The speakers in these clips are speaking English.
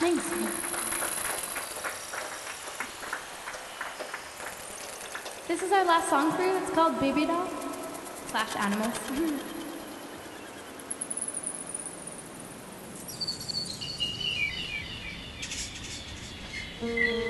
Thanks. This is our last song for you. It's called Babbydoll slash Animals.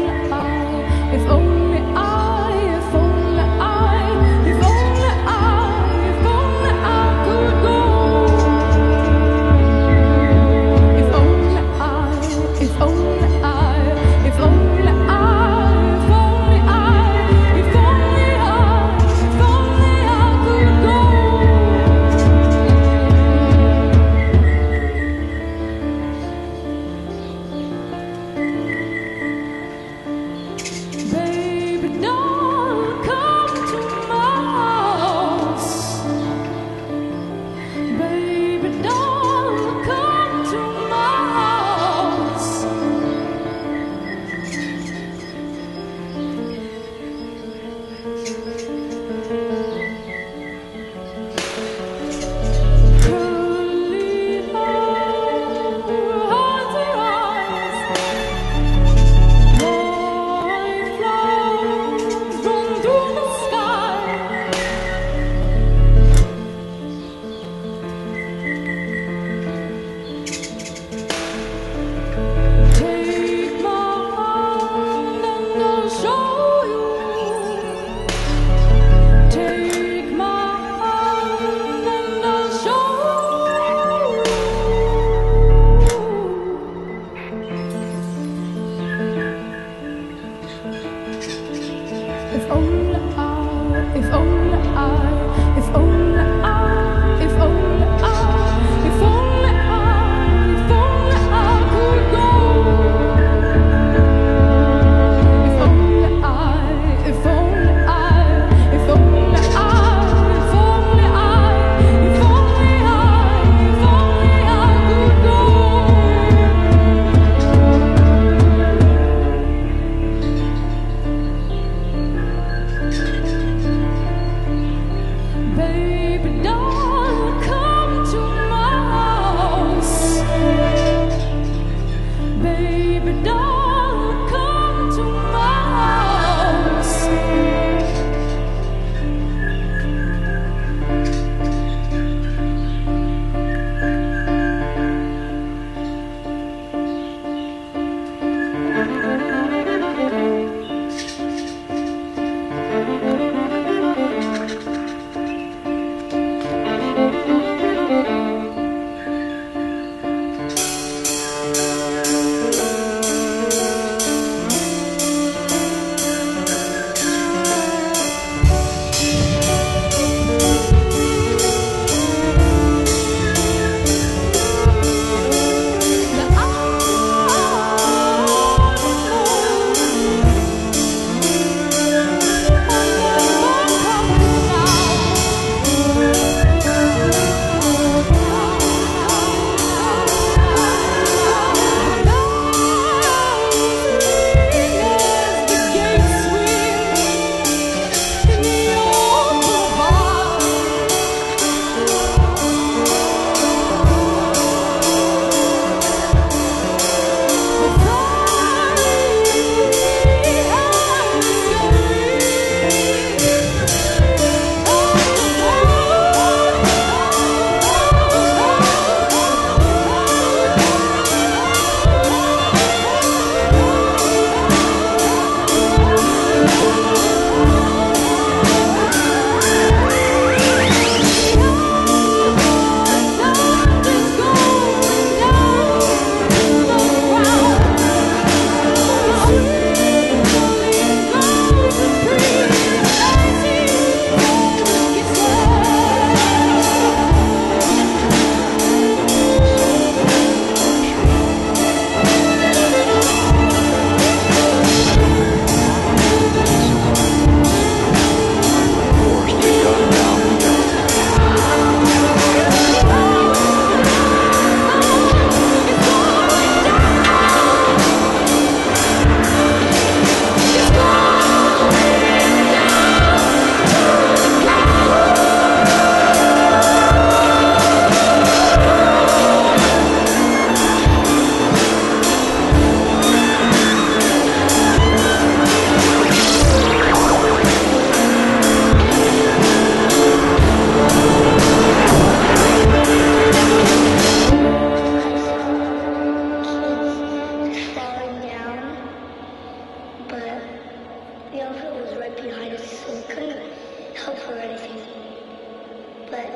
but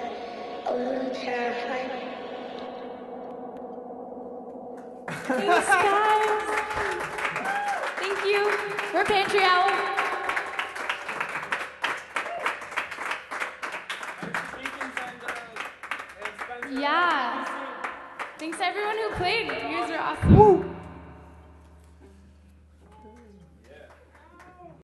I was really terrified. Thanks, guys. Thank you. We're Pantree Owl. Yeah. Thanks to everyone who played. You guys are awesome.